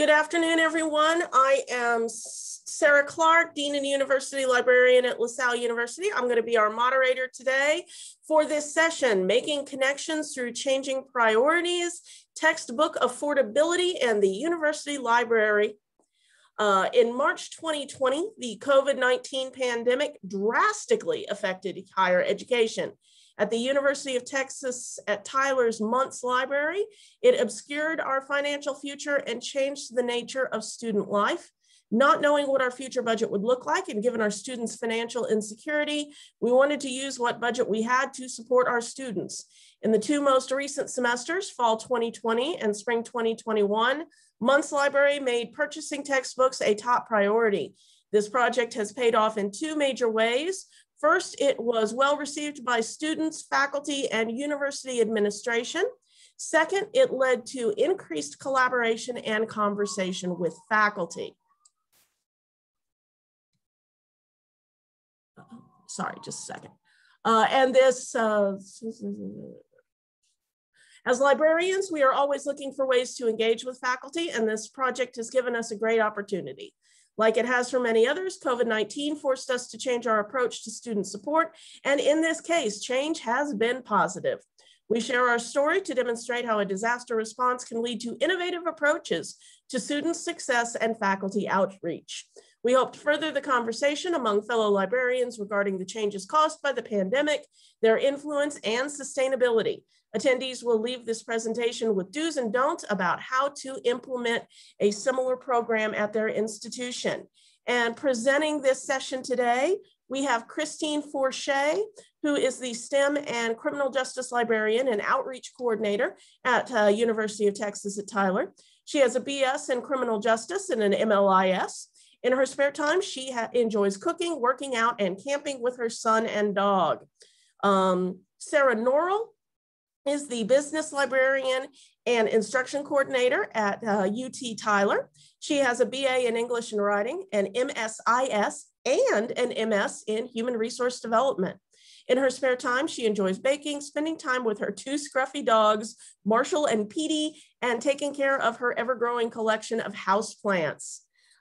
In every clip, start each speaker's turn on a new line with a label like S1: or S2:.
S1: Good afternoon, everyone. I am Sarah Clark, Dean and University Librarian at LaSalle University. I'm going to be our moderator today for this session, Making Connections Through Changing Priorities, Textbook Affordability, and the University Library. Uh, in March 2020, the COVID-19 pandemic drastically affected higher education. At the University of Texas at Tyler's Muntz Library, it obscured our financial future and changed the nature of student life. Not knowing what our future budget would look like and given our students financial insecurity, we wanted to use what budget we had to support our students. In the two most recent semesters, fall 2020 and spring 2021, Muntz Library made purchasing textbooks a top priority. This project has paid off in two major ways. First, it was well received by students, faculty, and university administration. Second, it led to increased collaboration and conversation with faculty. Sorry, just a second. Uh, and this, uh, as librarians, we are always looking for ways to engage with faculty, and this project has given us a great opportunity. Like it has for many others, COVID-19 forced us to change our approach to student support. And in this case, change has been positive. We share our story to demonstrate how a disaster response can lead to innovative approaches to student success and faculty outreach. We hope to further the conversation among fellow librarians regarding the changes caused by the pandemic, their influence, and sustainability. Attendees will leave this presentation with do's and don'ts about how to implement a similar program at their institution. And presenting this session today, we have Christine Forisha, who is the STEM and Criminal Justice Librarian and Outreach Coordinator at uh, University of Texas at Tyler. She has a BS in Criminal Justice and an MLIS. In her spare time, she enjoys cooking, working out, and camping with her son and dog. Um, Sarah Norrell is the business librarian and instruction coordinator at uh, UT Tyler. She has a BA in English and Writing, an MSIS, and an MS in Human Resource Development. In her spare time, she enjoys baking, spending time with her two scruffy dogs, Marshall and Petey, and taking care of her ever-growing collection of houseplants.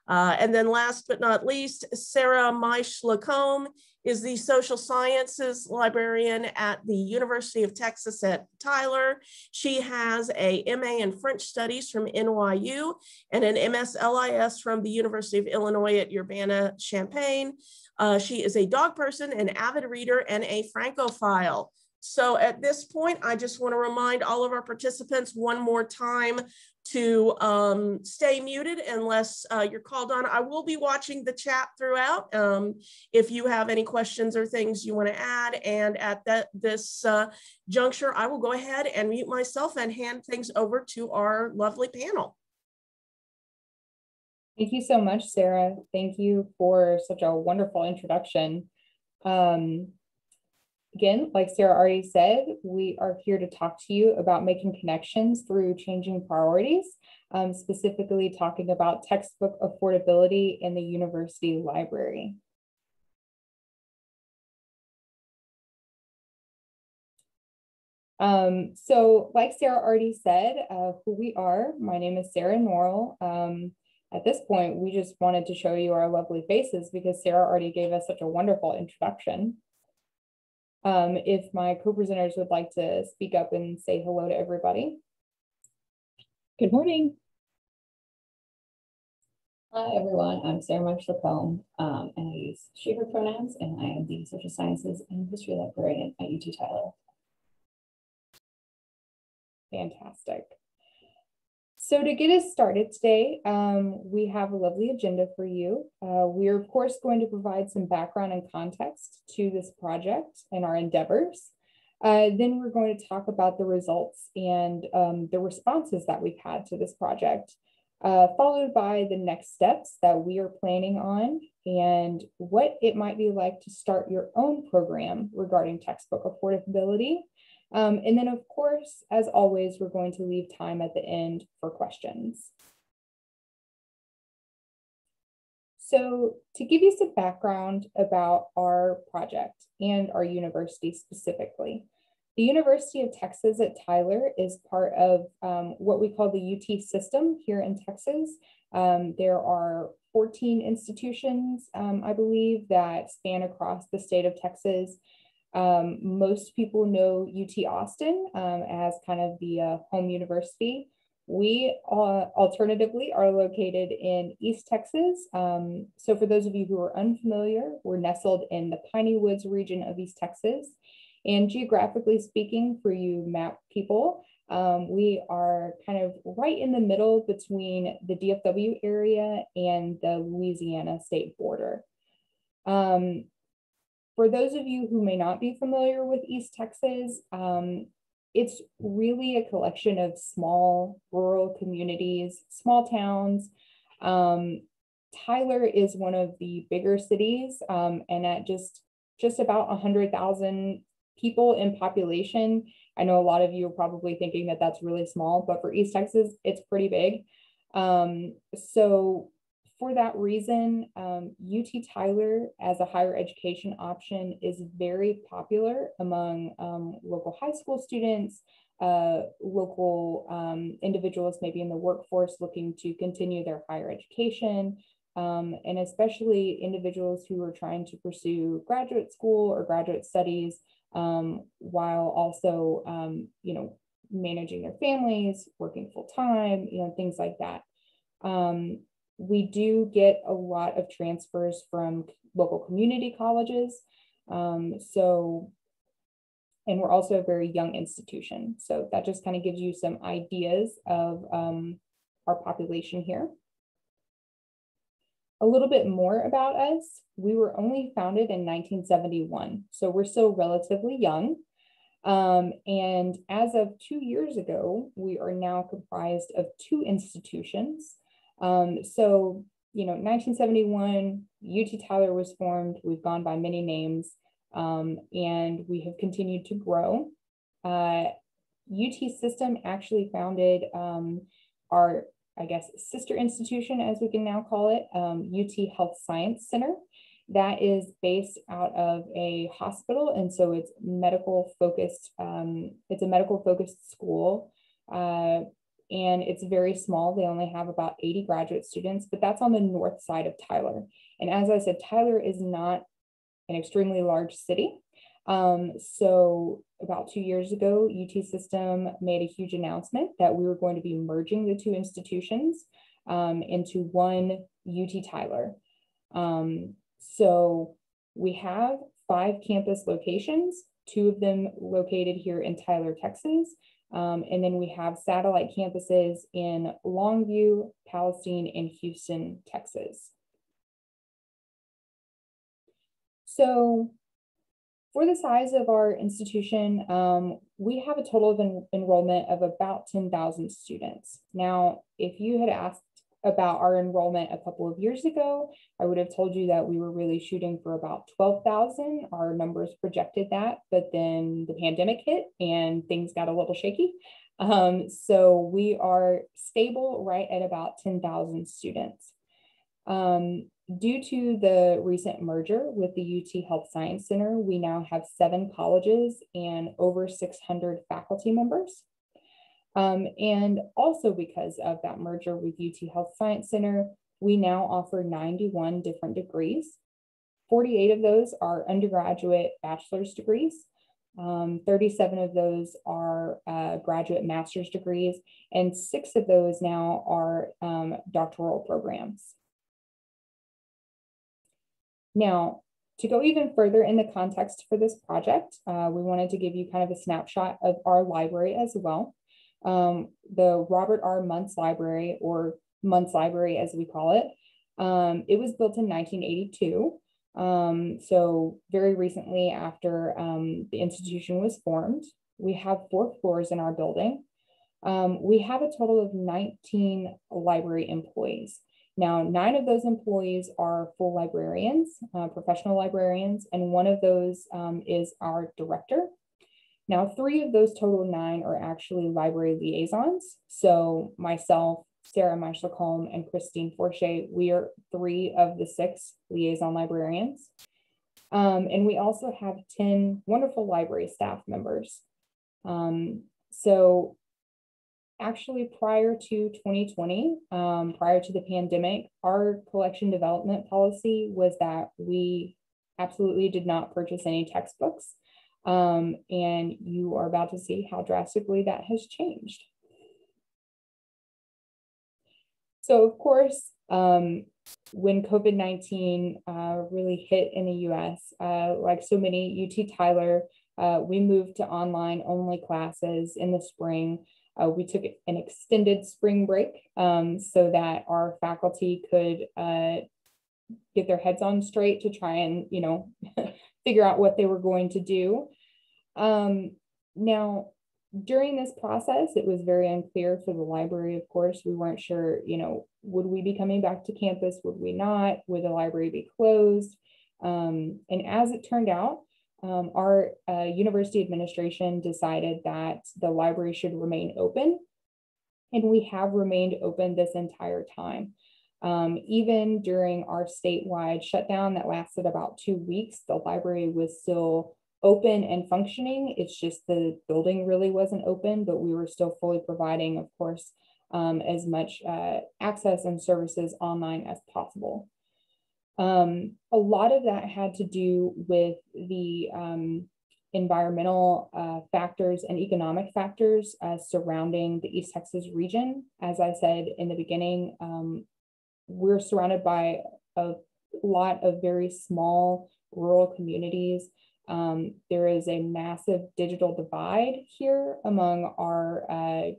S1: Uh, and then last but not least, Sarah Meisch-Lacombe is the social sciences librarian at the University of Texas at Tyler. She has a MA in French Studies from NYU and an MSLIS from the University of Illinois at Urbana-Champaign. Uh, she is a dog person, an avid reader, and a Francophile. So at this point, I just want to remind all of our participants one more time to um, stay muted unless uh, you're called on. I will be watching the chat throughout um, if you have any questions or things you want to add. And at that this uh, juncture, I will go ahead and mute myself and hand things over to our lovely panel.
S2: Thank you so much, Sarah. Thank you for such a wonderful introduction. Um, Again, like Sarah already said, we are here to talk to you about making connections through changing priorities, um, specifically talking about textbook affordability in the university library. Um, so like Sarah already said, uh, who we are, my name is Sarah Norrell. Um, at this point, we just wanted to show you our lovely faces because Sarah already gave us such a wonderful introduction. Um, if my co-presenters would like to speak up and say hello to everybody.
S3: Good morning. Hi everyone, I'm Sarah Meisch-Lacombe, um, and I use she, her pronouns, and I am the social sciences and history librarian at UT Tyler.
S2: Fantastic. So to get us started today, um, we have a lovely agenda for you. Uh, we are, of course, going to provide some background and context to this project and our endeavors. Uh, then we're going to talk about the results and um, the responses that we've had to this project, uh, followed by the next steps that we are planning on and what it might be like to start your own program regarding textbook affordability um, and then of course, as always, we're going to leave time at the end for questions. So to give you some background about our project and our university specifically, The University of Texas at Tyler is part of um, what we call the UT system here in Texas. Um, there are 14 institutions, um, I believe, that span across the state of Texas. Um, most people know UT Austin um, as kind of the uh, home university. We uh, alternatively are located in East Texas. Um, so for those of you who are unfamiliar, we're nestled in the Piney Woods region of East Texas. And geographically speaking, for you map people, um, we are kind of right in the middle between the DFW area and the Louisiana state border. Um, for those of you who may not be familiar with East Texas, um, it's really a collection of small rural communities, small towns. Um, Tyler is one of the bigger cities, um, and at just just about 100,000 people in population. I know a lot of you are probably thinking that that's really small, but for East Texas, it's pretty big. Um, so for that reason, um, UT Tyler as a higher education option is very popular among um, local high school students, uh, local um, individuals maybe in the workforce looking to continue their higher education, um, and especially individuals who are trying to pursue graduate school or graduate studies um, while also, um, you know, managing their families, working full time, you know, things like that. Um, we do get a lot of transfers from local community colleges. Um, so, and we're also a very young institution. So that just kind of gives you some ideas of um, our population here. A little bit more about us. We were only founded in 1971, so we're still relatively young. Um, and as of two years ago, we are now comprised of two institutions. Um, so, you know, 1971, UT Tyler was formed. We've gone by many names um, and we have continued to grow. Uh, UT System actually founded um, our I guess, sister institution, as we can now call it, um, UT Health Science Center. That is based out of a hospital, and so it's medical focused. Um, it's a medical focused school, uh, and it's very small. They only have about 80 graduate students, but that's on the north side of Tyler. And as I said, Tyler is not an extremely large city. Um, so about two years ago, UT System made a huge announcement that we were going to be merging the two institutions um, into one UT Tyler. Um, so we have five campus locations, two of them located here in Tyler, Texas. Um, and then we have satellite campuses in Longview, Palestine, and Houston, Texas. So for the size of our institution, um, we have a total of en enrollment of about 10,000 students. Now, if you had asked about our enrollment a couple of years ago, I would have told you that we were really shooting for about 12,000. Our numbers projected that, but then the pandemic hit and things got a little shaky. Um, so we are stable right at about 10,000 students. Um, Due to the recent merger with the UT Health Science Center, we now have seven colleges and over 600 faculty members. Um, and also because of that merger with UT Health Science Center, we now offer 91 different degrees. 48 of those are undergraduate bachelor's degrees. Um, 37 of those are uh, graduate master's degrees, and six of those now are um, doctoral programs. Now, to go even further in the context for this project, uh, we wanted to give you kind of a snapshot of our library as well. Um, the Robert R. Muntz Library, or Muntz Library as we call it, um, it was built in 1982. Um, so very recently after um, the institution was formed, we have four floors in our building. Um, we have a total of 19 library employees. Now, nine of those employees are full librarians, uh, professional librarians, and one of those um, is our director. Now, three of those total nine are actually library liaisons. So myself, Sarah Meisch-Lacombe, and Christine Forisha, we are three of the six liaison librarians. Um, and we also have 10 wonderful library staff members. Um, so actually prior to 2020, um, prior to the pandemic, our collection development policy was that we absolutely did not purchase any textbooks. Um, and you are about to see how drastically that has changed. So of course, um, when COVID-19 uh, really hit in the US, uh, like so many UT Tyler, uh, we moved to online only classes in the spring. Uh, we took an extended spring break um, so that our faculty could uh, get their heads on straight to try and, you know, figure out what they were going to do. Um, now, during this process, it was very unclear for the library, of course. We weren't sure, you know, would we be coming back to campus? Would we not? Would the library be closed? Um, and as it turned out, um, our uh, university administration decided that the library should remain open. And we have remained open this entire time. Um, even during our statewide shutdown that lasted about two weeks, the library was still open and functioning. It's just the building really wasn't open, but we were still fully providing, of course, um, as much uh, access and services online as possible. Um, a lot of that had to do with the um, environmental uh, factors and economic factors uh, surrounding the East Texas region. As I said in the beginning, um, we're surrounded by a lot of very small rural communities um, there is a massive digital divide here among our uh,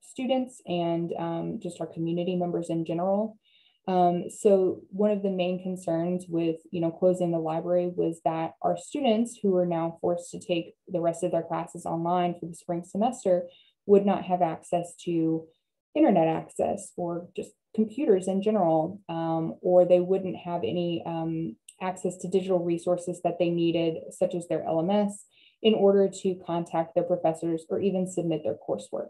S2: students and um, just our community members in general. Um, so one of the main concerns with you know closing the library was that our students who are now forced to take the rest of their classes online for the spring semester would not have access to internet access or just computers in general, um, or they wouldn't have any um, access to digital resources that they needed, such as their LMS, in order to contact their professors or even submit their coursework.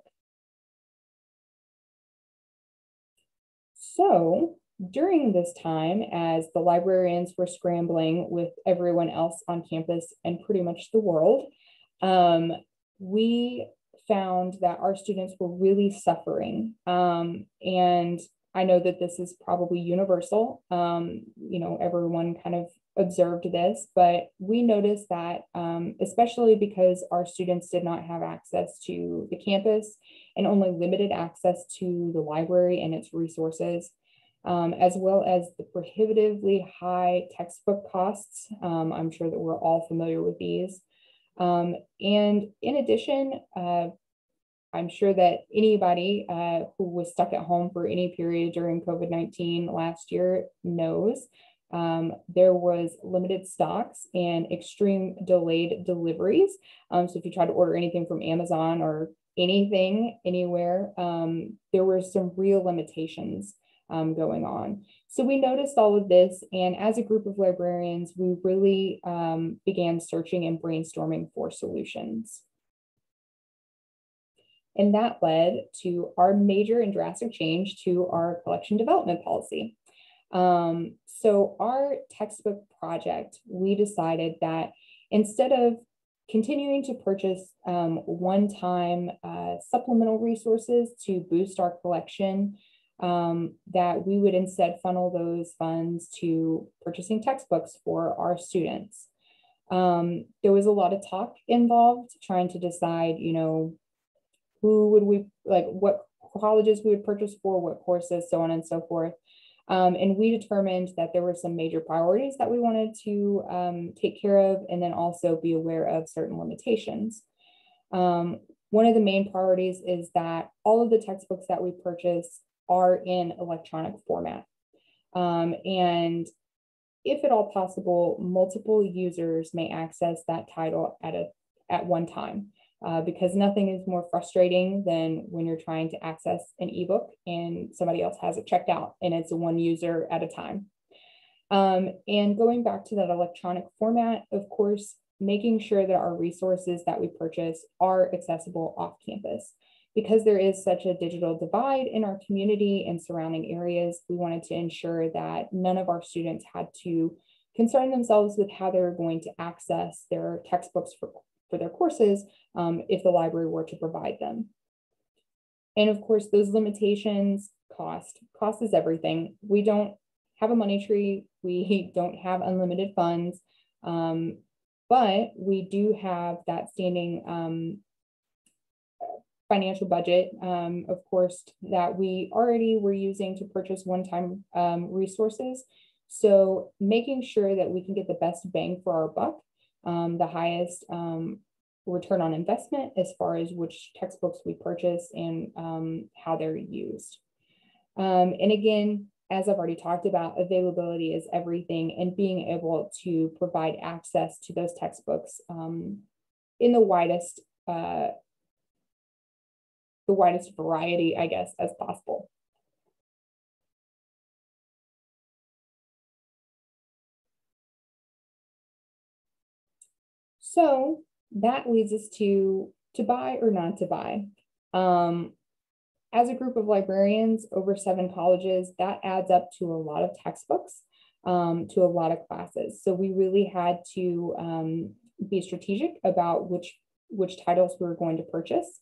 S2: So during this time, as the librarians were scrambling with everyone else on campus and pretty much the world, um, we found that our students were really suffering. Um, and I know that this is probably universal. Um, you know, everyone kind of observed this, but we noticed that, um, especially because our students did not have access to the campus and only limited access to the library and its resources, um, as well as the prohibitively high textbook costs. Um, I'm sure that we're all familiar with these. Um, and in addition, uh, I'm sure that anybody uh, who was stuck at home for any period during COVID 19 last year knows um, there was limited stocks and extreme delayed deliveries. Um, so if you tried to order anything from Amazon or anything anywhere, um, there were some real limitations um, going on. So we noticed all of this, and as a group of librarians, we really um, began searching and brainstorming for solutions. And that led to our major and drastic change to our collection development policy. Um, so, our textbook project, we decided that instead of continuing to purchase um, one time uh, supplemental resources to boost our collection, um, that we would instead funnel those funds to purchasing textbooks for our students. Um, there was a lot of talk involved trying to decide, you know, who would we like what colleges we would purchase for, what courses, so on and so forth. Um, and we determined that there were some major priorities that we wanted to um, take care of and then also be aware of certain limitations. Um, one of the main priorities is that all of the textbooks that we purchase are in electronic format. Um, and if at all possible, multiple users may access that title at, a, at one time uh, because nothing is more frustrating than when you're trying to access an ebook and somebody else has it checked out and it's one user at a time. Um, and going back to that electronic format, of course, making sure that our resources that we purchase are accessible off campus. Because there is such a digital divide in our community and surrounding areas, we wanted to ensure that none of our students had to concern themselves with how they were going to access their textbooks for for their courses um, if the library were to provide them. And of course, those limitations cost. Cost is everything. We don't have a money tree. We don't have unlimited funds. Um, but we do have that standing um, financial budget, um, of course, that we already were using to purchase one-time um, resources. So making sure that we can get the best bang for our buck, um, the highest um, return on investment as far as which textbooks we purchase and um, how they're used. Um, and again, as I've already talked about, availability is everything and being able to provide access to those textbooks in the widest uh, the widest variety, I guess, as possible. So that leads us to to buy or not to buy. Um, as a group of librarians over seven colleges, that adds up to a lot of textbooks, um, to a lot of classes. So we really had to um, be strategic about which which titles we were going to purchase.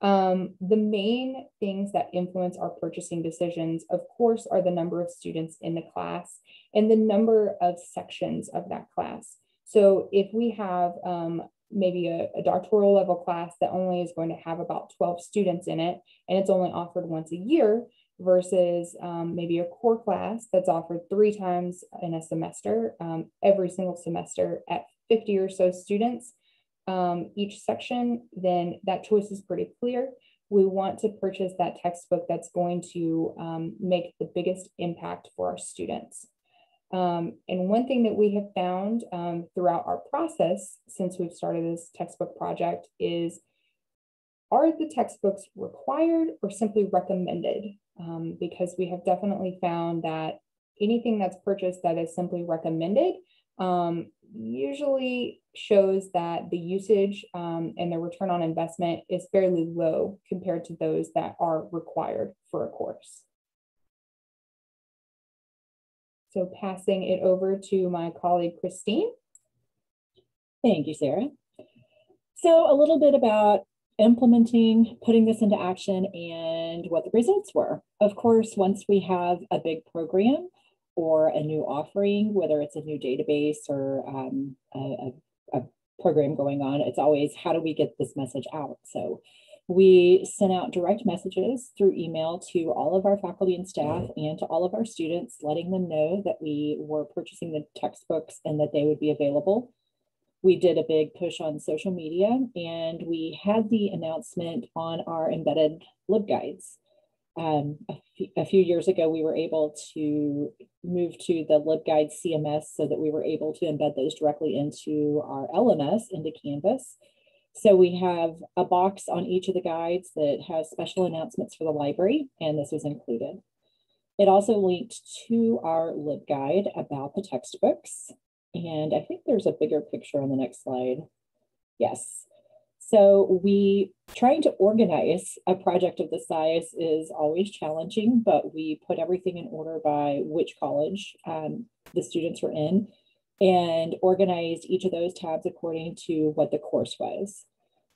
S2: Um, the main things that influence our purchasing decisions, of course, are the number of students in the class and the number of sections of that class. So if we have um, maybe a, a, doctoral level class that only is going to have about 12 students in it, and it's only offered once a year, versus um, maybe a core class that's offered three times in a semester, um, every single semester at 50 or so students, um, each section, then that choice is pretty clear. We want to purchase that textbook that's going to um, make the biggest impact for our students. Um, and one thing that we have found um, throughout our process since we've started this textbook project is are the textbooks required or simply recommended? Um, because we have definitely found that anything that's purchased that is simply recommended um, usually shows that the usage um, and the return on investment is fairly low compared to those that are required for a course. So passing it over to my colleague, Christine.
S4: Thank you, Sarah. So a little bit about implementing, putting this into action and what the results were. Of course, once we have a big program, or a new offering, whether it's a new database or um, a, a, program going on, it's always how do we get this message out? So we sent out direct messages through email to all of our faculty and staff and to all of our students, letting them know that we were purchasing the textbooks and that they would be available. We did a big push on social media and we had the announcement on our embedded LibGuides um, a, few years ago, we were able to move to the LibGuide CMS so that we were able to embed those directly into our LMS, into Canvas. So we have a box on each of the guides that has special announcements for the library, and this was included. It also linked to our LibGuide about the textbooks. And I think there's a bigger picture on the next slide. Yes. So we trying to organize a project of this size is always challenging, but we put everything in order by which college um, the students were in and organized each of those tabs according to what the course was.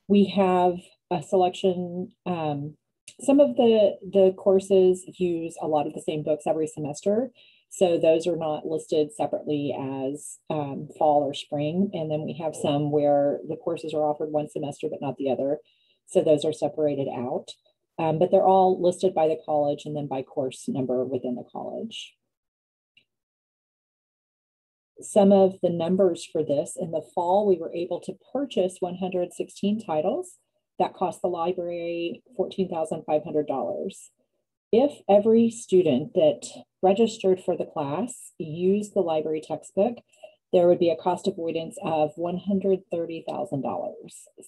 S4: We have a selection, um, some of the, the courses use a lot of the same books every semester, so those are not listed separately as um, fall or spring. And then we have some where the courses are offered one semester, but not the other. So those are separated out. Um, but they're all listed by the college and then by course number within the college. Some of the numbers for this in the fall, we were able to purchase 116 titles. That cost the library $14,500 if every student that registered for the class used the library textbook, there would be a cost avoidance of $130,000.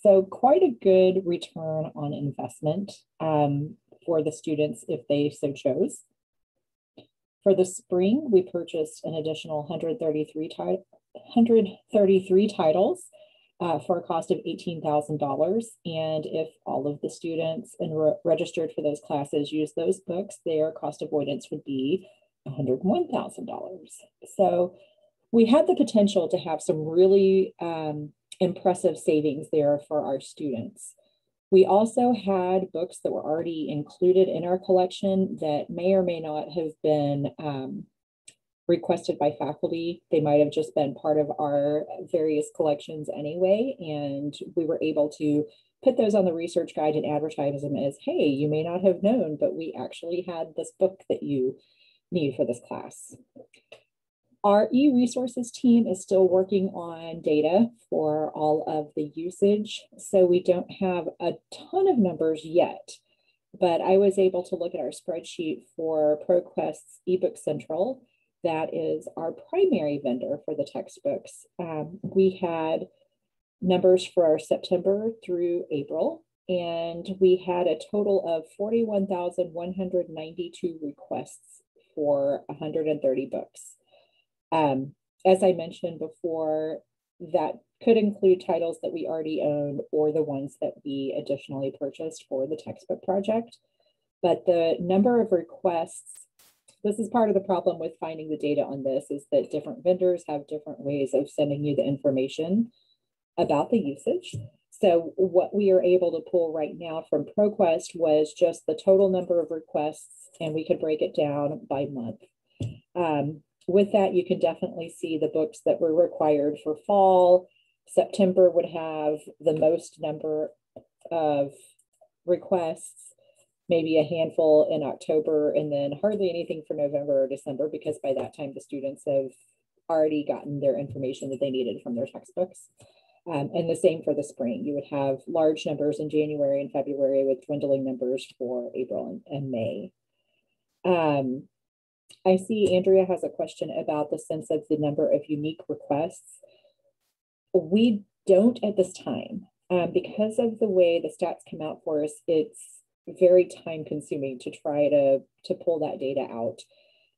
S4: So quite a good return on investment um, for the students if they so chose. For the spring, we purchased an additional 133, 133 titles uh, for a cost of $18,000. And if all of the students and re registered for those classes use those books, their cost avoidance would be $101,000. So we had the potential to have some really um, impressive savings there for our students. We also had books that were already included in our collection that may or may not have been um, requested by faculty. They might have just been part of our various collections anyway, and we were able to put those on the research guide and advertise them as, hey, you may not have known, but we actually had this book that you need for this class. Our e-resources team is still working on data for all of the usage. So we don't have a ton of numbers yet, but I was able to look at our spreadsheet for ProQuest's eBook Central. That is our primary vendor for the textbooks. Um, we had numbers for our September through April, and we had a total of 41,192 requests for 130 books. Um, as I mentioned before, that could include titles that we already own or the ones that we additionally purchased for the textbook project. But the number of requests, this is part of the problem with finding the data on this is that different vendors have different ways of sending you the information about the usage. So what we are able to pull right now from ProQuest was just the total number of requests and we could break it down by month. Um, with that, you can definitely see the books that were required for fall. September would have the most number of requests, maybe a handful in October, and then hardly anything for November or December, because by that time the students have already gotten their information that they needed from their textbooks. Um, and the same for the spring. You would have large numbers in January and February with dwindling numbers for April and, and May. Um, I see Andrea has a question about the sense of the number of unique requests. We don't at this time. Um, because of the way the stats come out for us, it's very time consuming to try to, to pull that data out.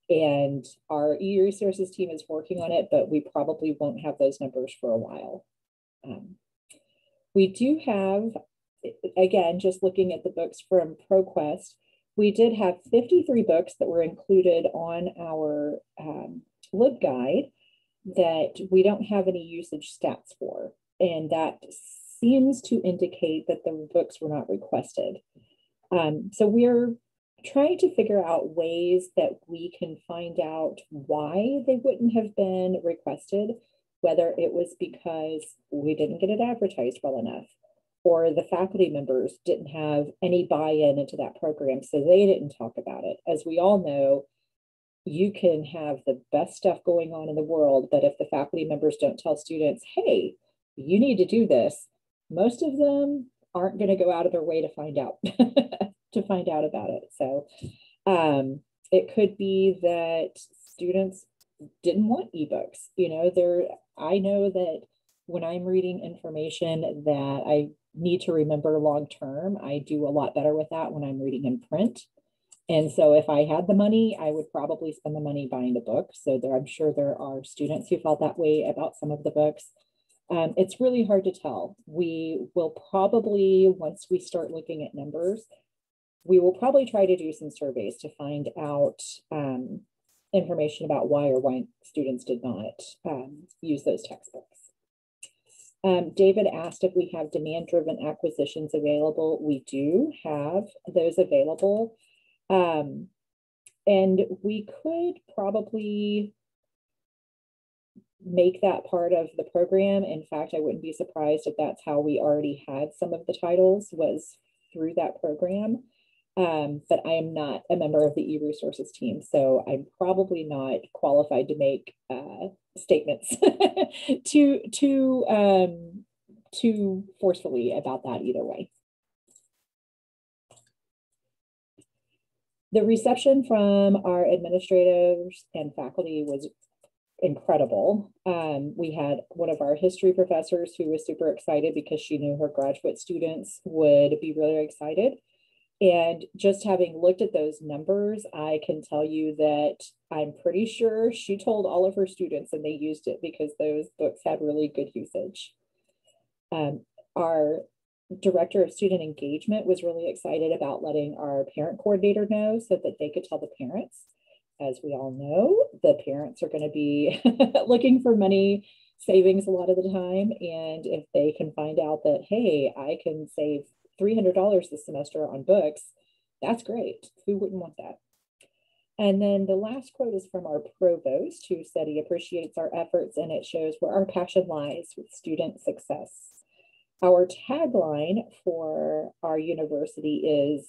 S4: And our e-resources team is working on it, but we probably won't have those numbers for a while. Um, we do have, again, just looking at the books from ProQuest, we did have 53 books that were included on our um, LibGuide that we don't have any usage stats for. And that seems to indicate that the books were not requested. Um, so we're trying to figure out ways that we can find out why they wouldn't have been requested, whether it was because we didn't get it advertised well enough, or the faculty members didn't have any buy-in into that program, so they didn't talk about it. As we all know, you can have the best stuff going on in the world, but if the faculty members don't tell students, hey, you need to do this, most of them aren't going to go out of their way to find out to find out about it. So um, it could be that students didn't want ebooks. You know, there I know that when I'm reading information that I need to remember long term. I do a lot better with that when I'm reading in print. And so if I had the money, I would probably spend the money buying a book. So there, I'm sure there are students who felt that way about some of the books. Um, it's really hard to tell. We will probably, once we start looking at numbers, we will probably try to do some surveys to find out um, information about why or why students did not um, use those textbooks. Um, David asked if we have demand-driven acquisitions available. We do have those available. Um, and we could probably make that part of the program. In fact, I wouldn't be surprised if that's how we already had some of the titles was through that program. Um, but I am not a member of the e-resources team, so I'm probably not qualified to make uh, statements too too um, too forcefully about that either way. The reception from our administrators and faculty was incredible. Um, we had one of our history professors who was super excited because she knew her graduate students would be really excited. And just having looked at those numbers, I can tell you that I'm pretty sure she told all of her students and they used it because those books had really good usage. Um, our director of student engagement was really excited about letting our parent coordinator know so that they could tell the parents. As we all know, the parents are going to be looking for money savings a lot of the time. And if they can find out that, hey, I can save $300 this semester on books, that's great. Who wouldn't want that? And then the last quote is from our provost, who said he appreciates our efforts and it shows where our passion lies with student success. Our tagline for our university is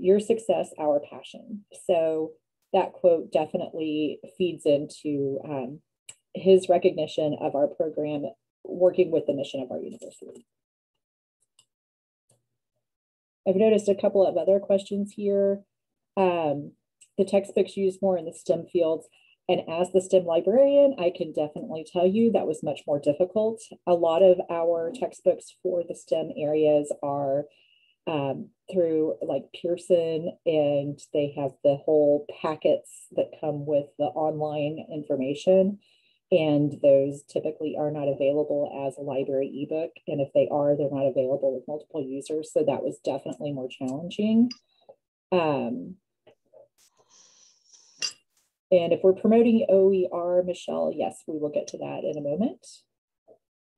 S4: Your success, our passion. So that quote definitely feeds into um, his recognition of our program working with the mission of our university. I've noticed a couple of other questions here. Um, the textbooks used more in the STEM fields. And as the STEM librarian, I can definitely tell you that was much more difficult. A lot of our textbooks for the STEM areas are um, through like Pearson, and they have the whole packets that come with the online information. And those typically are not available as a library ebook. And if they are, they're not available with multiple users. So that was definitely more challenging. Um, and if we're promoting OER, Michelle, yes, we will get to that in a moment.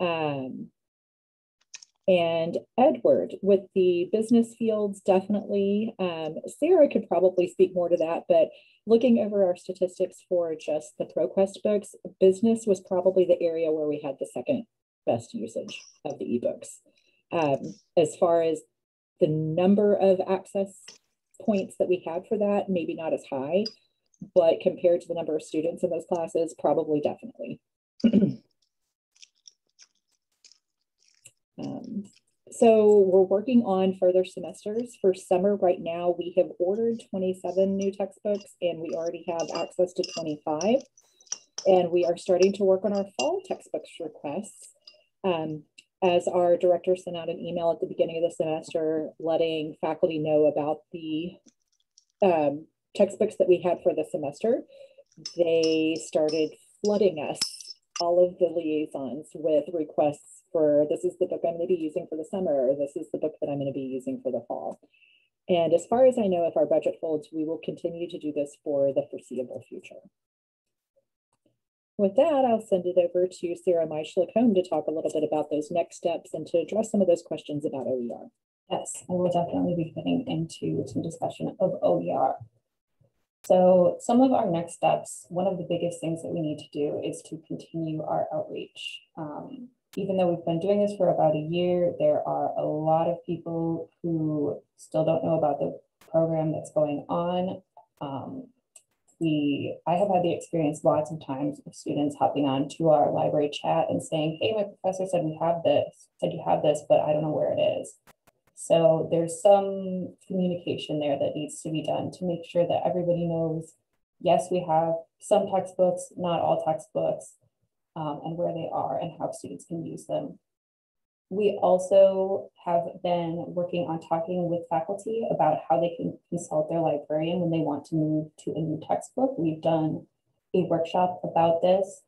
S4: Um, and Edward with the business fields, definitely. Um, Sarah could probably speak more to that, but looking over our statistics for just the ProQuest books, business was probably the area where we had the second best usage of the ebooks. Um, as far as the number of access points that we had for that, maybe not as high, but compared to the number of students in those classes, probably definitely. um, so we're working on further semesters. For summer right now, we have ordered 27 new textbooks and we already have access to 25. And we are starting to work on our fall textbooks requests. Um, as our director sent out an email at the beginning of the semester letting faculty know about the um, textbooks that we had for the semester, they started flooding us, all of the liaisons, with requests for this is the book I'm going to be using for the summer, or this is the book that I'm going to be using for the fall. And as far as I know, if our budget holds, we will continue to do this for the foreseeable future. With that, I'll send it over to Sarah Meisch-Lacombe to talk a little bit about those next steps and to address some of those questions about OER.
S3: Yes, I will definitely be getting into some discussion of OER. So some of our next steps, one of the biggest things that we need to do is to continue our outreach. Um, even though we've been doing this for about a year, there are a lot of people who still don't know about the program that's going on. Um, we, I have had the experience lots of times of students hopping on to our library chat and saying, hey, my professor said we have this, said you have this, but I don't know where it is. So there's some communication there that needs to be done to make sure that everybody knows, yes, we have some textbooks, not all textbooks, um, and where they are and how students can use them. We also have been working on talking with faculty about how they can consult their librarian when they want to move to a new textbook. We've done a workshop about this,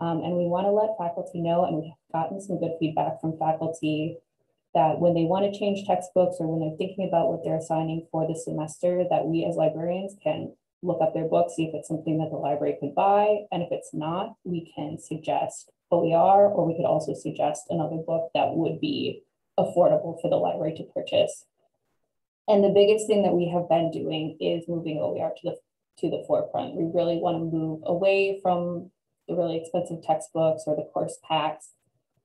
S3: um, and we want to let faculty know, and we've gotten some good feedback from faculty that when they want to change textbooks or when they're thinking about what they're assigning for the semester, that we as librarians can look up their book, see if it's something that the library could buy. And if it's not, we can suggest OER, or we could also suggest another book that would be affordable for the library to purchase. And the biggest thing that we have been doing is moving OER to the to the forefront. We really want to move away from the really expensive textbooks or the course packs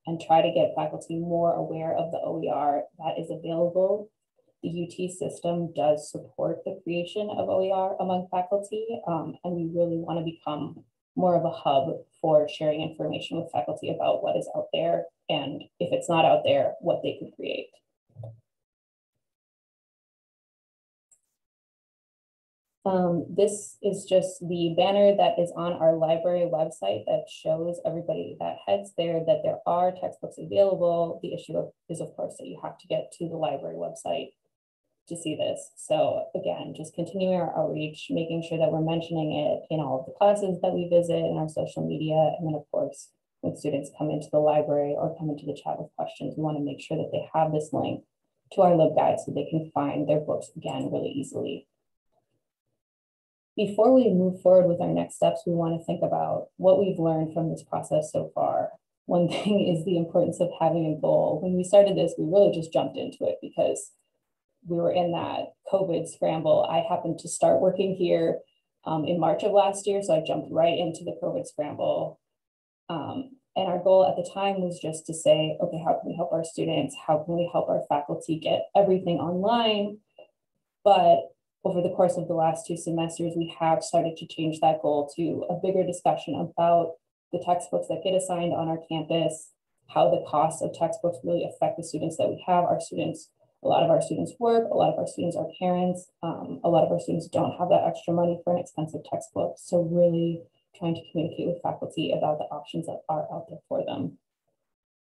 S3: and try to get faculty more aware of the OER that is available. The UT system does support the creation of OER among faculty, um, and we really want to become more of a hub for sharing information with faculty about what is out there, and if it's not out there, what they could create. Um, this is just the banner that is on our library website that shows everybody that heads there that there are textbooks available. The issue of, is of course that you have to get to the library website to see this. So again, just continuing our outreach, making sure that we're mentioning it in all of the classes that we visit in our social media. And then of course, when students come into the library or come into the chat with questions, we wanna make sure that they have this link to our LibGuide so they can find their books again really easily before we move forward with our next steps, we want to think about what we've learned from this process so far. one thing is the importance of having a goal. When we started this, we really just jumped into it because we were in that COVID scramble. I happened to start working here um, in March of last year, so I jumped right into the COVID scramble. Um, and our goal at the time was just to say, okay, how can we help our students? How can we help our faculty get everything online? But over the course of the last two semesters, we have started to change that goal to a bigger discussion about the textbooks that get assigned on our campus, how the costs of textbooks really affect the students that we have. Our students, a lot of our students work, a lot of our students are parents, um, a lot of our students don't have that extra money for an expensive textbook. So really trying to communicate with faculty about the options that are out there for them.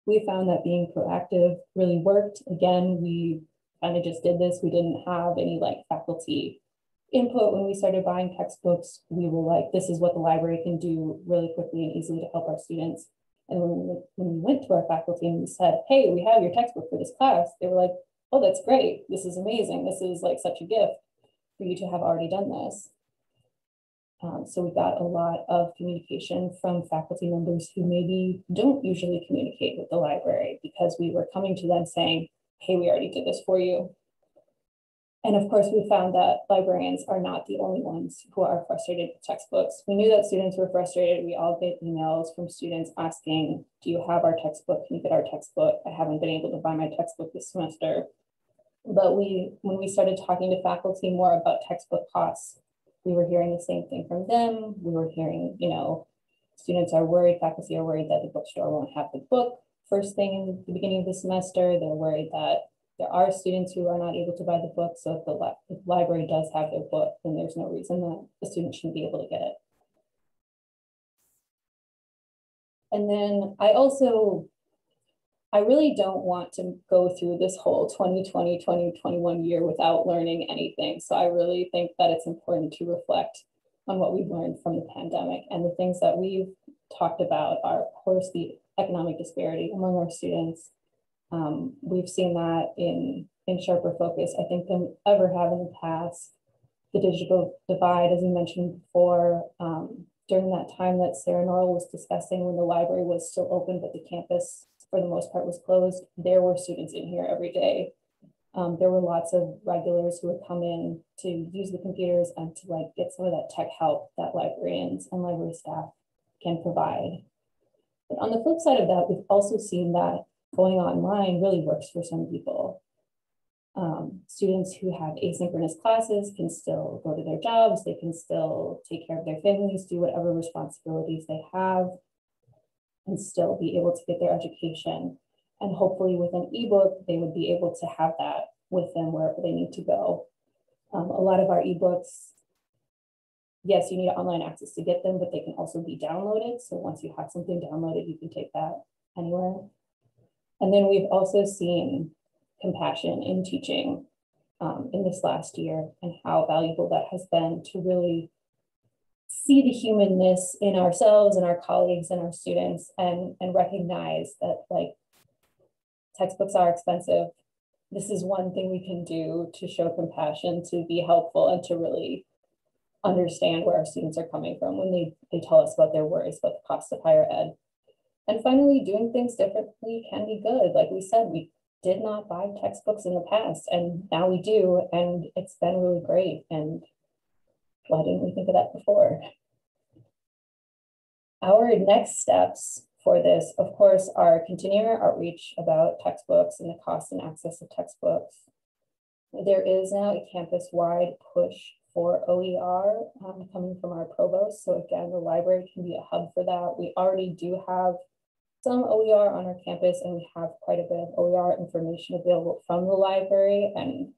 S3: We found that being proactive really worked. Again, we kind of just did this. We didn't have any like faculty input when we started buying textbooks. We were like, this is what the library can do really quickly and easily to help our students. And when we, when we went to our faculty and we said, hey, we have your textbook for this class, they were like, oh, that's great. This is amazing. This is like such a gift for you to have already done this. Um, so we got a lot of communication from faculty members who maybe don't usually communicate with the library because we were coming to them saying, hey, we already did this for you. And of course, we found that librarians are not the only ones who are frustrated with textbooks. We knew that students were frustrated. We all get emails from students asking, do you have our textbook? Can you get our textbook? I haven't been able to buy my textbook this semester. But we, when we started talking to faculty more about textbook costs, we were hearing the same thing from them. We were hearing, you know, students are worried, faculty are worried that the bookstore won't have the book first thing in the beginning of the semester. They're worried that there are students who are not able to buy the book. So if the, li if library does have their book, then there's no reason that the student shouldn't be able to get it. And then I also I really don't want to go through this whole 2020, 2021 year without learning anything. So I really think that it's important to reflect on what we've learned from the pandemic. And the things that we've talked about are, of course, the economic disparity among our students. Um, we've seen that in, in sharper focus, I think, than ever have in the past. The digital divide, as we mentioned before, um, during that time that Sarah Norrell was discussing when the library was still open, but the campus for the most part was closed, there were students in here every day. Um, there were lots of regulars who would come in to use the computers and to like get some of that tech help that librarians and library staff can provide. But on the flip side of that, we've also seen that going online really works for some people. Um, students who have asynchronous classes can still go to their jobs, they can still take care of their families, do whatever responsibilities they have and still be able to get their education. And hopefully with an ebook, they would be able to have that with them wherever they need to go. Um, a lot of our ebooks, yes, you need online access to get them, but they can also be downloaded. So once you have something downloaded, you can take that anywhere. And then we've also seen compassion in teaching um, in this last year and how valuable that has been to really see the humanness in ourselves and our colleagues and our students and, and recognize that like textbooks are expensive. This is one thing we can do to show compassion, to be helpful and to really understand where our students are coming from when they, they tell us about their worries about the cost of higher ed. And finally, doing things differently can be good. Like we said, we did not buy textbooks in the past and now we do, and it's been really great. And why didn't we think of that before? Our next steps for this, of course, are continuing our outreach about textbooks and the cost and access of textbooks. There is now a campus-wide push for OER um, coming from our provost. So again, the library can be a hub for that. We already do have some OER on our campus and we have quite a bit of OER information available from the library and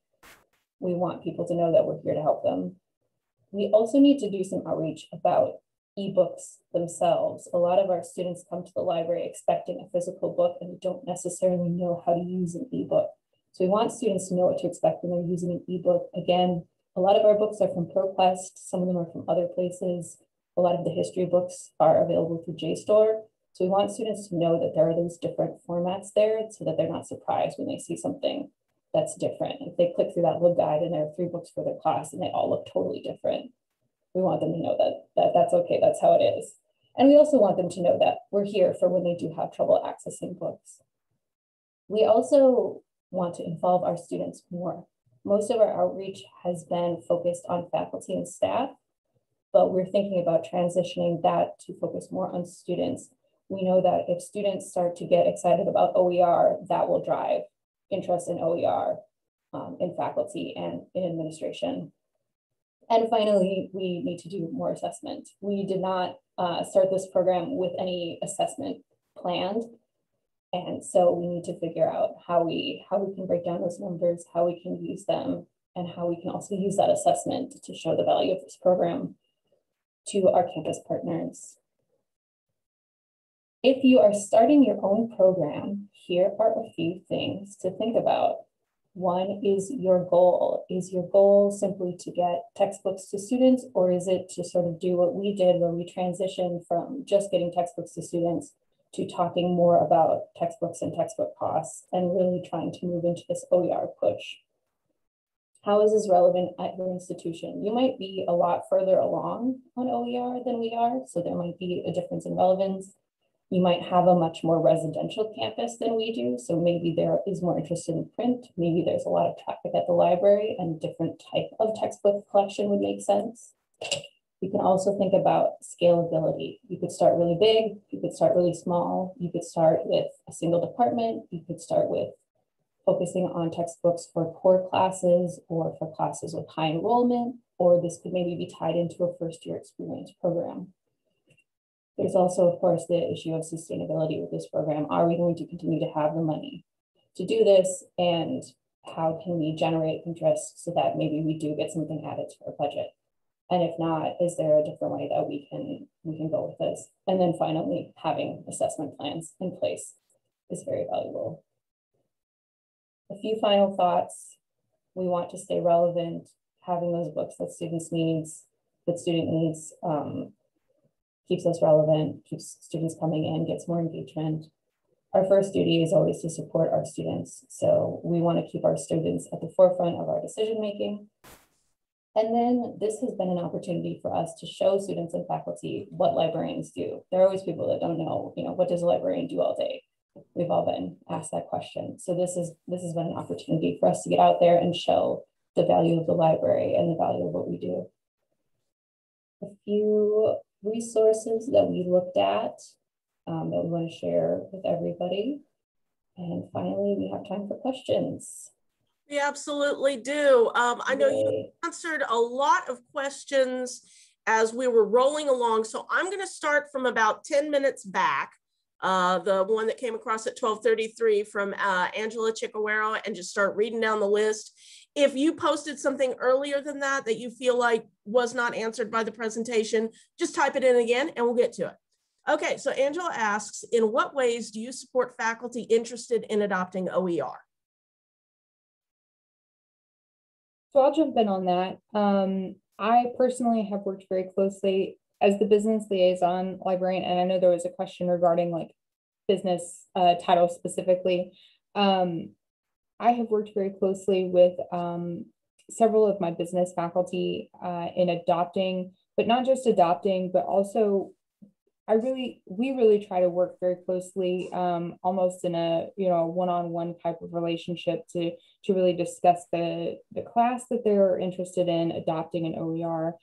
S3: we want people to know that we're here to help them. We also need to do some outreach about ebooks themselves. A lot of our students come to the library expecting a physical book and don't necessarily know how to use an ebook. So we want students to know what to expect when they're using an ebook. Again, a lot of our books are from ProQuest. Some of them are from other places. A lot of the history books are available through JSTOR. So we want students to know that there are those different formats there so that they're not surprised when they see something that's different. If they click through that LibGuide and there are three books for their class and they all look totally different, we want them to know that, that that's okay, that's how it is. And we also want them to know that we're here for when they do have trouble accessing books. We also want to involve our students more. Most of our outreach has been focused on faculty and staff, but we're thinking about transitioning that to focus more on students. We know that if students start to get excited about OER, that will drive interest in OER um, in faculty and in administration. And finally, we need to do more assessment. We did not uh, start this program with any assessment planned. And so we need to figure out how we how we can break down those numbers, how we can use them, and how we can also use that assessment to show the value of this program to our campus partners. If you are starting your own program, here are a few things to think about. One is your goal. Is your goal simply to get textbooks to students, or is it to sort of do what we did where we transitioned from just getting textbooks to students to talking more about textbooks and textbook costs and really trying to move into this OER push? How is this relevant at your institution? You might be a lot further along on OER than we are, so there might be a difference in relevance. You might have a much more residential campus than we do. So maybe there is more interest in print. Maybe there's a lot of traffic at the library and different type of textbook collection would make sense. You can also think about scalability. You could start really big, you could start really small, you could start with a single department, you could start with focusing on textbooks for core classes or for classes with high enrollment, or this could maybe be tied into a first year experience program. There's also, of course, the issue of sustainability with this program. Are we going to continue to have the money to do this? And how can we generate interest so that maybe we do get something added to our budget? And if not, is there a different way that we can we can go with this? And then finally, having assessment plans in place is very valuable. A few final thoughts. We want to stay relevant, having those books that students needs, that student needs um, keeps us relevant, keeps students coming in, gets more engagement. Our first duty is always to support our students. So we want to keep our students at the forefront of our decision making. And then this has been an opportunity for us to show students and faculty what librarians do. There are always people that don't know, you know, what does a librarian do all day? We've all been asked that question. So this is this has been an opportunity for us to get out there and show the value of the library and the value of what we do. A few resources that we looked at um, that we want to share with everybody. And finally, we have time for questions.
S1: We absolutely do. Um, I know you answered a lot of questions as we were rolling along. So I'm going to start from about 10 minutes back. Uh, the one that came across at 1233 from uh, Angela Chickawero and just start reading down the list if you posted something earlier than that that you feel like was not answered by the presentation, just type it in again and we'll get to it. Okay, so Angela asks, in what ways do you support faculty interested in adopting OER?
S2: So I'll jump in on that. Um, I personally have worked very closely as the business liaison librarian, and I know there was a question regarding like business uh, title specifically. Um, I have worked very closely with um, several of my business faculty uh, in adopting, but not just adopting, but also I really, we really try to work very closely, um, almost in a you know one-on-one type of relationship to to really discuss the the class that they're interested in adopting an OER,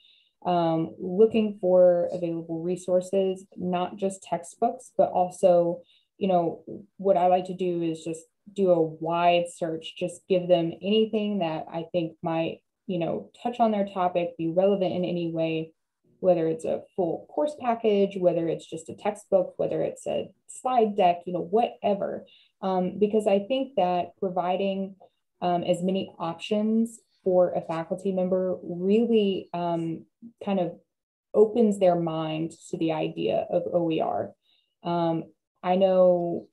S2: um, looking for available resources, not just textbooks, but also you know what I like to do is just do a wide search, just give them anything that I think might, you know, touch on their topic, be relevant in any way, whether it's a full course package, whether it's just a textbook, whether it's a slide deck, you know, whatever. Um, because I think that providing um, as many options for a faculty member really um, kind of opens their mind to the idea of OER. Um, I know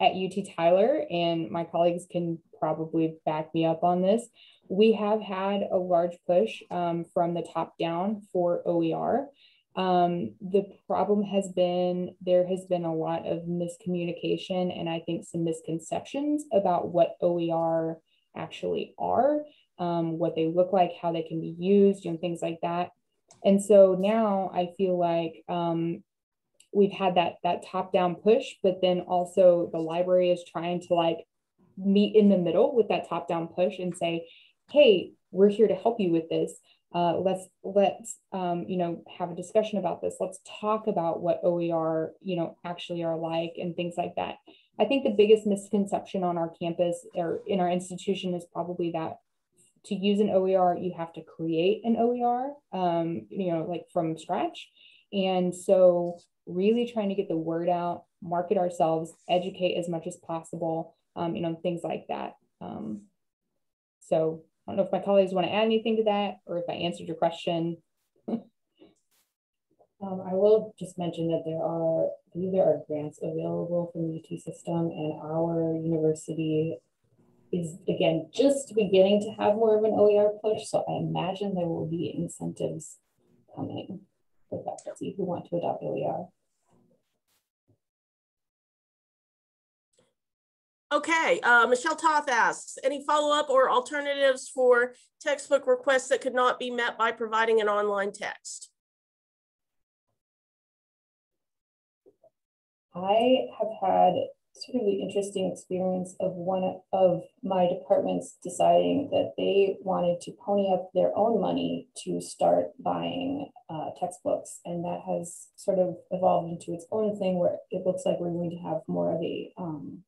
S2: at UT Tyler, and my colleagues can probably back me up on this, we have had a large push um, from the top down for OER. Um, the problem has been there has been a lot of miscommunication and I think some misconceptions about what OER actually are, um, what they look like, how they can be used, and things like that. And so now I feel like um, we've had that that top down push, but then also the library is trying to like meet in the middle with that top down push and say, hey, we're here to help you with this. Uh, let's let's um, you know have a discussion about this. Let's talk about what OER you know actually are like and things like that. I think the biggest misconception on our campus or in our institution is probably that to use an OER, you have to create an OER, um, you know, like from scratch. And so, really trying to get the word out, market ourselves, educate as much as possible, um, you know, things like that. Um, so, I don't know if my colleagues want to add anything to that or if I answered your question.
S3: Um, I will just mention that there are, I believe there are grants available from the UT system and our university is again just beginning to have more of an OER push. So I imagine there will be incentives coming for faculty who want to adopt OER.
S1: Okay, uh, Michelle Toth asks, any follow-up or alternatives for textbook requests that could not be met by providing an online text?
S3: I have had sort of the interesting experience of one of my departments deciding that they wanted to pony up their own money to start buying uh, textbooks. And that has sort of evolved into its own thing where it looks like we're going to have more of a um,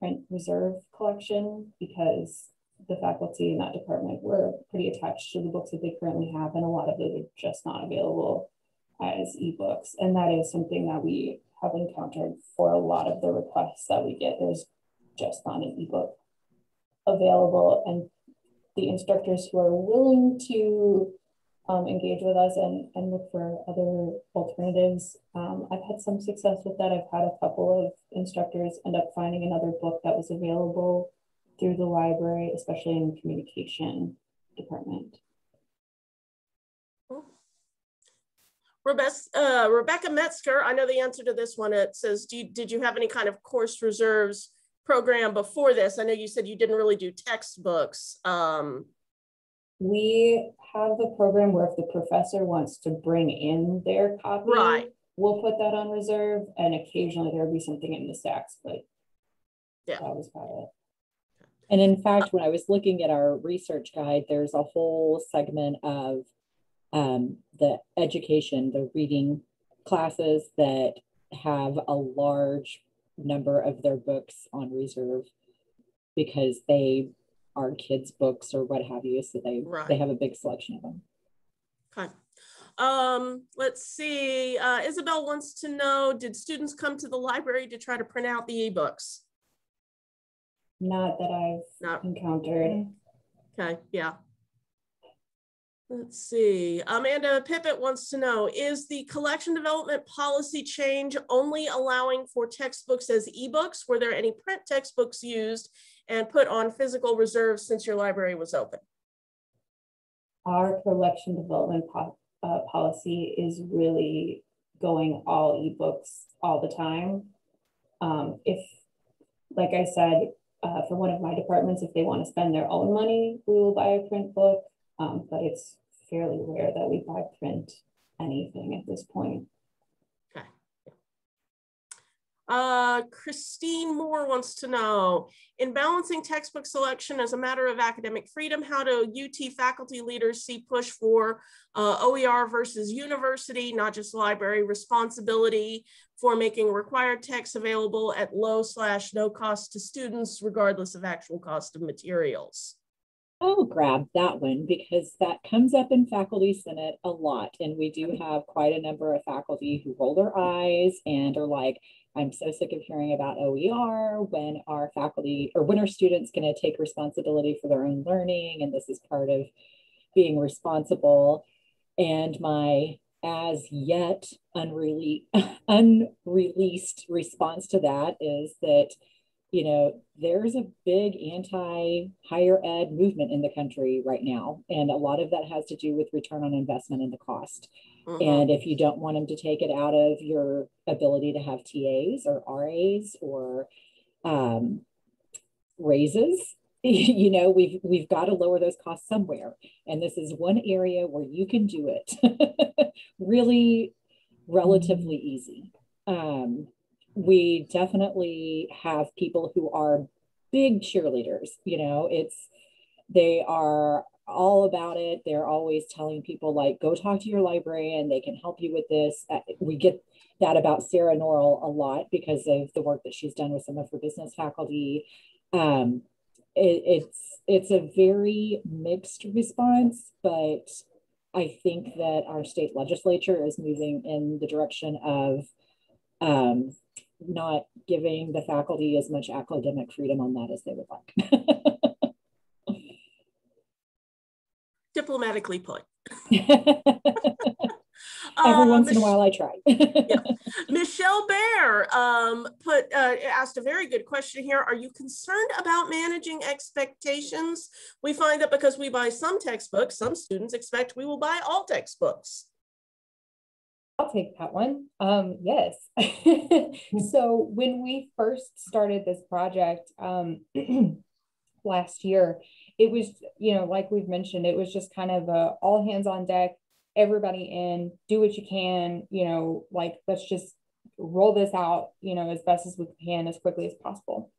S3: print reserve collection because the faculty in that department were pretty attached to the books that they currently have, and a lot of those are just not available as ebooks. And that is something that we have encountered for a lot of the requests that we get. There's just not an ebook available, and the instructors who are willing to um, engage with us and, and look for other alternatives. Um, I've had some success with that. I've had a couple of instructors end up finding another book that was available through the library, especially in the communication department.
S1: Rebecca, uh, Rebecca Metzger, I know the answer to this one. It says, you, did you have any kind of course reserves program before this? I know you said you didn't really do textbooks. Um,
S3: we have the program where if the professor wants to bring in their copy,
S1: right.
S3: we'll put that on reserve. And occasionally there'll be something in the stacks, but
S1: yeah,
S3: that was about it.
S4: And in fact, when I was looking at our research guide, there's a whole segment of um, the education, the reading classes that have a large number of their books on reserve because they are kids' books or what have you. So they right. they have a big selection of them.
S1: Okay. Um, let's see. Uh, Isabel wants to know: Did students come to the library to try to print out the ebooks?
S3: Not that I've Not encountered.
S1: Okay. Yeah. Let's see. Amanda Pippett wants to know, is the collection development policy change only allowing for textbooks as ebooks? Were there any print textbooks used and put on physical reserves since your library was open?
S3: Our collection development po uh, policy is really going all ebooks all the time. Um, if, like I said, uh, for one of my departments, if they want to spend their own money, we will buy a print book. Um, but it's fairly rare that we buy print anything at this point.
S1: Okay. Uh, Christine Moore wants to know, in balancing textbook selection as a matter of academic freedom, how do UT faculty leaders see push for uh, OER versus university, not just library, responsibility for making required texts available at low slash no cost to students, regardless of actual cost of materials?
S4: I'll grab that one because that comes up in faculty senate a lot. And we do have quite a number of faculty who roll their eyes and are like, I'm so sick of hearing about OER when our faculty or when our students going to take responsibility for their own learning. And this is part of being responsible. And my as yet unrele- unreleased response to that is that you know, there's a big anti higher ed movement in the country right now. And a lot of that has to do with return on investment and the cost. Mm-hmm. And if you don't want them to take it out of your ability to have TAs or RAs or um, raises, you know, we've we've got to lower those costs somewhere. And this is one area where you can do it really relatively easy. Um, we definitely have people who are big cheerleaders, you know, it's they are all about it. They're always telling people like, go talk to your librarian. They can help you with this. Uh, we get that about Sarah Norrell a lot because of the work that she's done with some of her business faculty. Um, it, it's it's a very mixed response, but I think that our state legislature is moving in the direction of um, not giving the faculty as much academic freedom on that as they would like.
S1: Diplomatically put.
S4: Every uh, once in a while, I try.
S1: yeah. Michelle Bear um, put uh, asked a very good question here. Are you concerned about managing expectations? We find that because we buy some textbooks, some students expect we will buy all textbooks.
S2: I'll take that one. Um, yes. so when we first started this project um, last year, it was, you know, like we've mentioned, it was just kind of a all hands on deck everybody in, do what you can, you know, like let's just roll this out, you know, as best as we can as quickly as possible.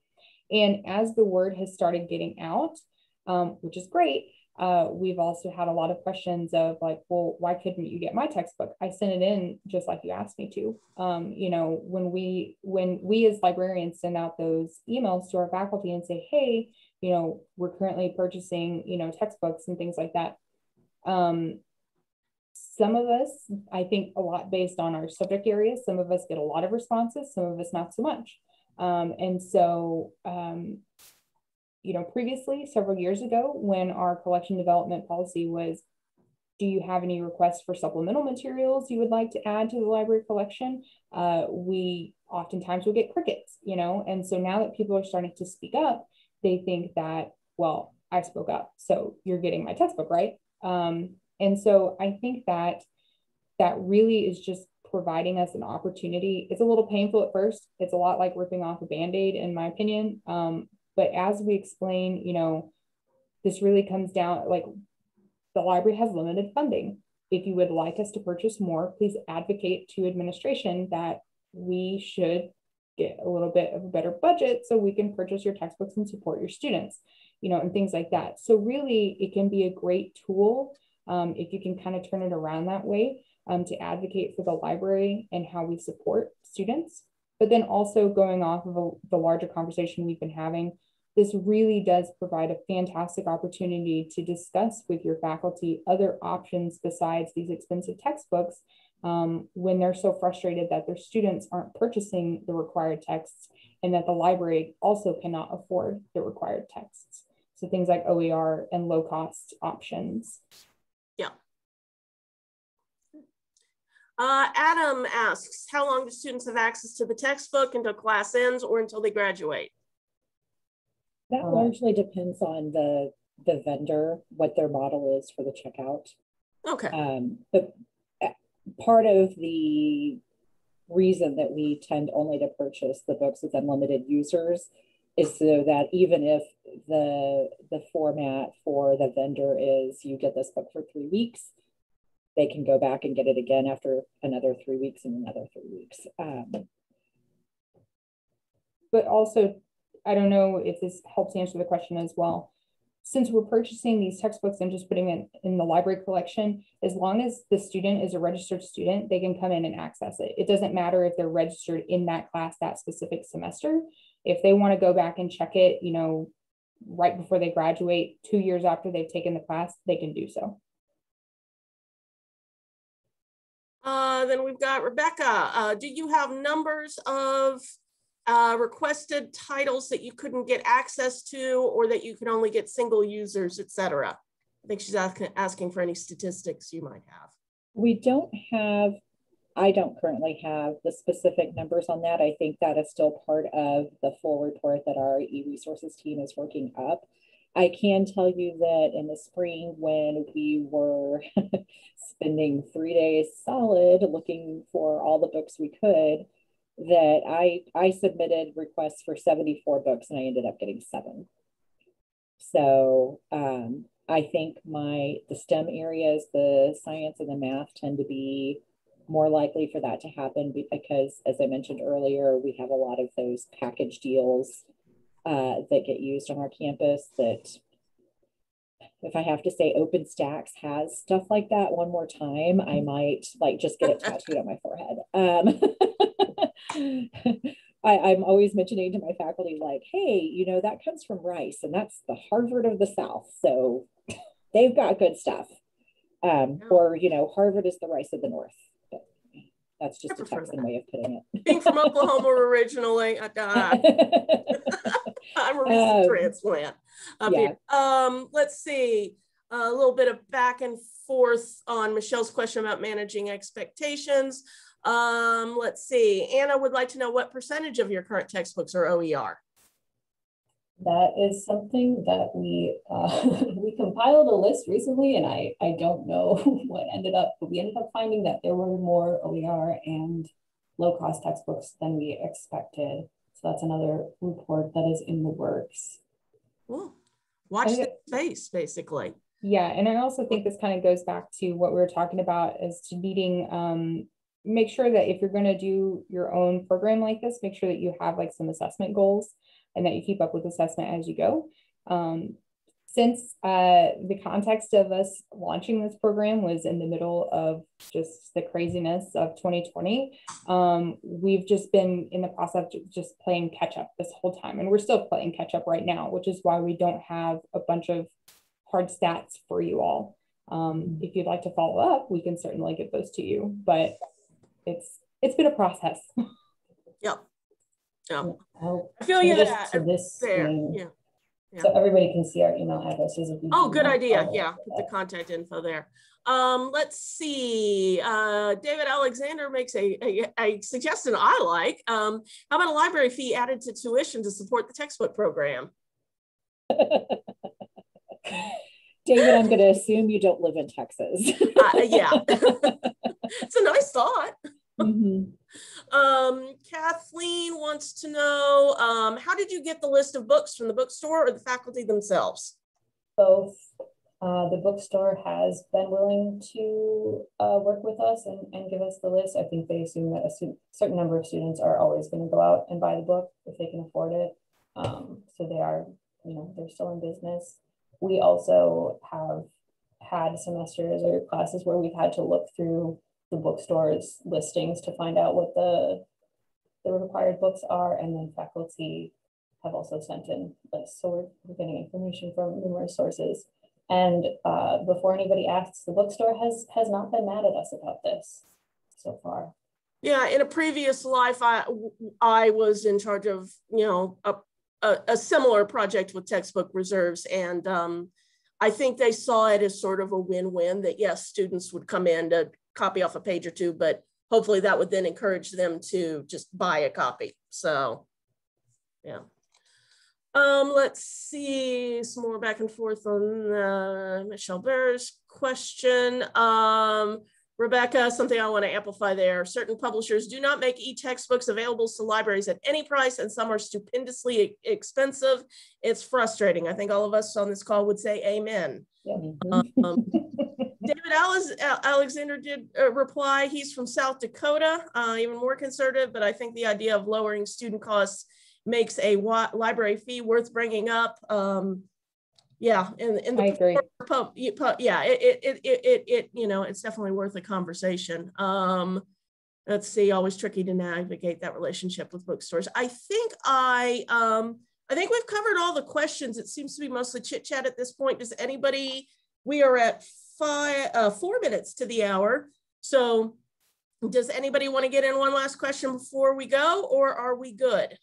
S2: And as the word has started getting out, um, which is great, uh, we've also had a lot of questions of like, well, why couldn't you get my textbook? I sent it in just like you asked me to. Um, you know, when we when we as librarians send out those emails to our faculty and say, hey, you know, we're currently purchasing, you know, textbooks and things like that. Um, some of us, I think a lot based on our subject areas, some of us get a lot of responses, some of us not so much. Um, and so, um, you know, previously, several years ago, when our collection development policy was, do you have any requests for supplemental materials you would like to add to the library collection? Uh, we oftentimes would get crickets, you know, and so now that people are starting to speak up, they think that, well, I spoke up, so you're getting my textbook, right? Um, and so I think that that really is just providing us an opportunity. It's a little painful at first. It's a lot like ripping off a band-aid, in my opinion. Um, but as we explain, you know, this really comes down like the library has limited funding. If you would like us to purchase more, please advocate to administration that we should get a little bit of a better budget so we can purchase your textbooks and support your students, you know, and things like that. So really it can be a great tool um, if you can kind of turn it around that way um, to advocate for the library and how we support students. But then also going off of a, the larger conversation we've been having, this really does provide a fantastic opportunity to discuss with your faculty other options besides these expensive textbooks um, when they're so frustrated that their students aren't purchasing the required texts and that the library also cannot afford the required texts. So things like OER and low cost options.
S1: Uh, Adam asks, how long do students have access to the textbook until class ends or until they graduate?
S4: That largely depends on the the vendor, what their model is for the checkout.
S1: Okay.
S4: Um, but part of the reason that we tend only to purchase the books with unlimited users is so that even if the the format for the vendor is you get this book for three weeks, they can go back and get it again after another three weeks and another three weeks. Um,
S2: but also, I don't know if this helps answer the question as well. Since we're purchasing these textbooks and just putting it in the library collection, as long as the student is a registered student, they can come in and access it. It doesn't matter if they're registered in that class that specific semester. If they want to go back and check it, you know, right before they graduate, two years after they've taken the class, they can do so.
S1: Uh, then we've got Rebecca. Uh, do you have numbers of uh, requested titles that you couldn't get access to or that you could only get single users, etc.? I think she's asking, asking for any statistics you might have.
S4: We don't have, I don't currently have the specific numbers on that. I think that is still part of the full report that our e-resources team is working up. I can tell you that in the spring, when we were spending three days solid looking for all the books we could, that I I submitted requests for 74 books and I ended up getting seven. So um, I think my the STEM areas, the science and the math tend to be more likely for that to happen because, as I mentioned earlier, we have a lot of those package deals uh, that get used on our campus that if I have to say OpenStax has stuff like that one more time, I might like just get it tattooed on my forehead. Um, I, am always mentioning to my faculty, like, hey, you know, that comes from Rice and that's the Harvard of the South. So they've got good stuff. Um, or, you know, Harvard is the Rice of the North. But that's just a Texan way of putting it.
S1: Being from Oklahoma originally, uh, I'm a recent um, transplant up yeah. here. Um, let's see, a little bit of back and forth on Michelle's question about managing expectations. Um, let's see, Anna would like to know what percentage of your current textbooks are OER?
S3: That is something that we uh, we compiled a list recently, and I I don't know what ended up, but we ended up finding that there were more OER and low cost textbooks than we expected. So that's another report that is in the works.
S1: Cool. Watch the space, basically.
S2: Yeah, and I also think this kind of goes back to what we were talking about as to needing um, make sure that if you're going to do your own program like this, make sure that you have like some assessment goals and that you keep up with assessment as you go. Um, since uh, the context of us launching this program was in the middle of just the craziness of 2020, um, we've just been in the process of just playing catch up this whole time. And we're still playing catch up right now, which is why we don't have a bunch of hard stats for you all. Um, if you'd like to follow up, we can certainly get those to you. But it's it's been a process.
S1: Yep. Yeah. I feel you that. To this there. Yeah.
S3: yeah. So everybody can see our email addresses.
S1: Oh, good idea. Yeah, put the contact info there. Um, let's see. Uh, David Alexander makes a, a, a, suggestion I like. Um, how about a library fee added to tuition to support the textbook program?
S4: David, I'm going to assume you don't live in Texas.
S1: uh, yeah, it's a nice thought. Mm-hmm. Um, Kathleen wants to know um, how did you get the list of books from the bookstore or the faculty themselves?
S3: Both. Uh, the bookstore has been willing to uh, work with us and, and give us the list. I think they assume that a certain number of students are always going to go out and buy the book if they can afford it. Um, so they are, you know, they're still in business. We also have had semesters or classes where we've had to look through the bookstores listings to find out what the the required books are, and then faculty have also sent in lists. So we're, we're getting information from numerous sources. And uh, before anybody asks, the bookstore has has not been mad at us about this so far.
S1: Yeah, in a previous life, I I was in charge of you know a a, a similar project with textbook reserves, and um, I think they saw it as sort of a win-win. That yes, students would come in to copy off a page or two, but hopefully that would then encourage them to just buy a copy. So yeah. Um, let's see some more back and forth on uh, Michelle Bear's question. Um, Rebecca, something I want to amplify there. Certain publishers do not make e-textbooks available to libraries at any price, and some are stupendously expensive. It's frustrating. I think all of us on this call would say amen. Yeah. Um, David Alexander did uh, reply. He's from South Dakota, uh, even more conservative, but I think the idea of lowering student costs makes a library fee worth bringing up. Um, yeah, and, in the
S2: I agree.
S1: Pub, yeah, it, it, it, it, it, you know, it's definitely worth a conversation. Um, let's see, always tricky to navigate that relationship with bookstores. I think I, um, I think we've covered all the questions. It seems to be mostly chit chat at this point. Does anybody, we are at five, uh, four minutes to the hour. So does anybody want to get in one last question before we go or are we good?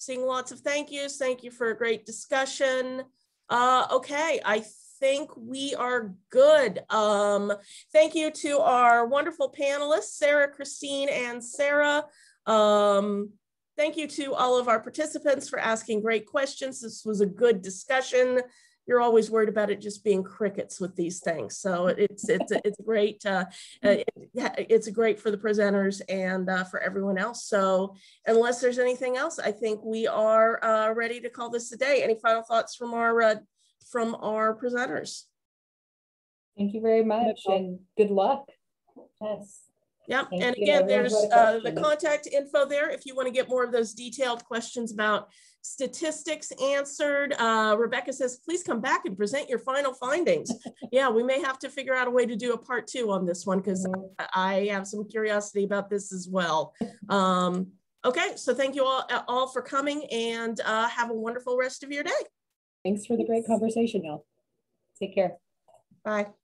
S1: Seeing lots of thank yous. Thank you for a great discussion. Uh, okay, I think we are good. Um, thank you to our wonderful panelists, Sarah, Christine, and Sarah. Um, Thank you to all of our participants for asking great questions. This was a good discussion. You're always worried about it just being crickets with these things. So it's it's it's great. Uh, uh it's great for the presenters and uh, for everyone else. So unless there's anything else, I think we are uh, ready to call this a day. Any final thoughts from our uh, from our presenters?
S2: Thank you very much and good luck.
S3: Yes.
S1: Yep. Thank and again, there's uh, the contact info there if you want to get more of those detailed questions about statistics answered. Uh, Rebecca says, please come back and present your final findings. yeah, we may have to figure out a way to do a part two on this one because mm -hmm. I have some curiosity about this as well. Um, okay, so thank you all, all for coming and uh, have a wonderful rest of your day.
S4: Thanks for the great conversation, y'all.
S2: Take care.
S1: Bye.